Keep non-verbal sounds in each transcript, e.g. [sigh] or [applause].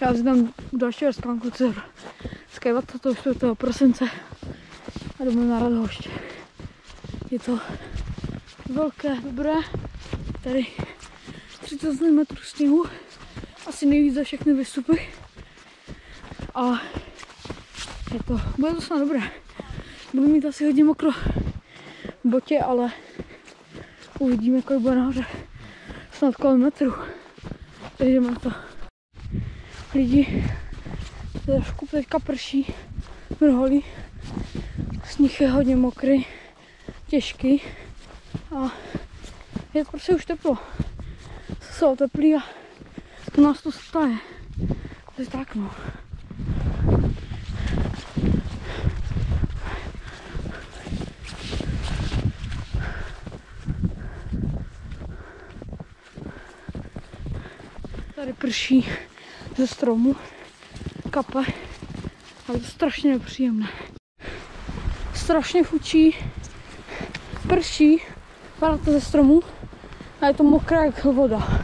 Já tam dalšího skánku, co skyvat to 4. prosince a jdeme na Radhošť. Je to velké, dobré, tady 30 metrů sněhu, asi nejvíc za všechny vystupy. A je to, bude to snad dobré. Budu mít asi hodně mokro v botě, ale uvidíme, kolik bude nahoře. Snad kolem metru. Takže má to. Lidi, trošku teďka prší, mrholí. Sníh je hodně mokrý, těžký a je prostě už teplo. Se oteplí a u nás to staje. Takže tak no. Tady prší ze stromu, kape, ale to strašně nepříjemné. Strašně fučí, prší, padá to ze stromu a je to mokré jak voda.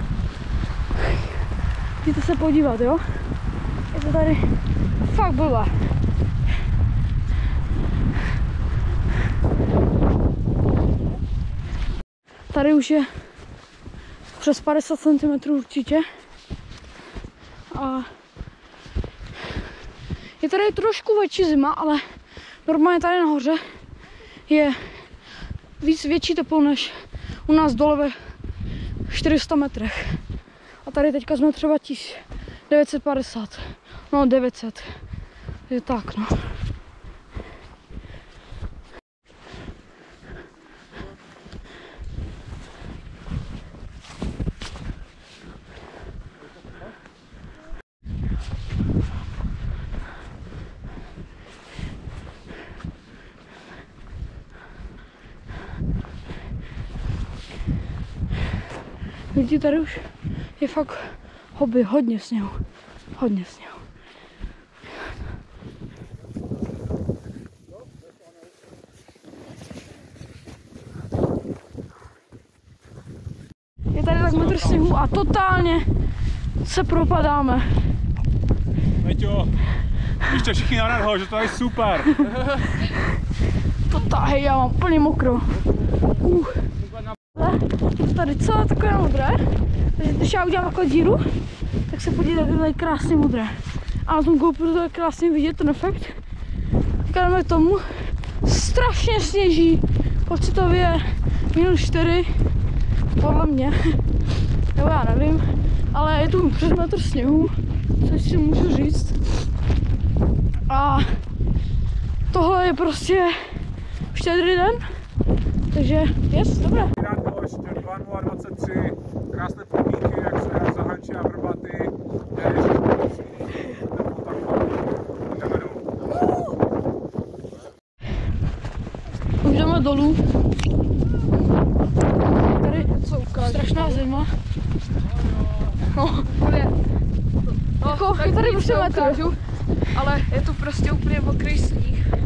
Jděte se podívat, jo? Je to tady fakt blbé. Tady už je přes 50 cm určitě. A je tady trošku větší zima, ale normálně tady nahoře je víc větší teplo než u nás dole ve 400 metrech. A tady teďka jsme třeba 950, no 900. Je tak no. Vidíte, tady už je fakt hobby, hodně sněhu. Hodně sněhu. Je tady tak metr sněhu a totálně se propadáme. Peťo, ještě všichni na nadho, že to je super. [laughs] Totálně, já mám plně mokro. Uh. Tady celé takové modré. Takže když já udělám jako díru, tak se podívejte, jak to je krásně modré. A na tom GoPro to je krásně vidět ten efekt. K tomu. Strašně sněží. Pocitově minus 4. Podle mě. [laughs] Nebo já nevím. Ale je tu přes metr sněhu, což si můžu říct. A tohle je prostě štědrý den. Takže, yes, dobré. Radhošť 2023, krásné podmínky, jak se zahraničí a vrbaty. Už jdeme dolů. Tady co ukážu. Strašná zima. No, je. No, jako, je tady prostě metr. ukážu, ale je tu prostě úplně mokrý sníh.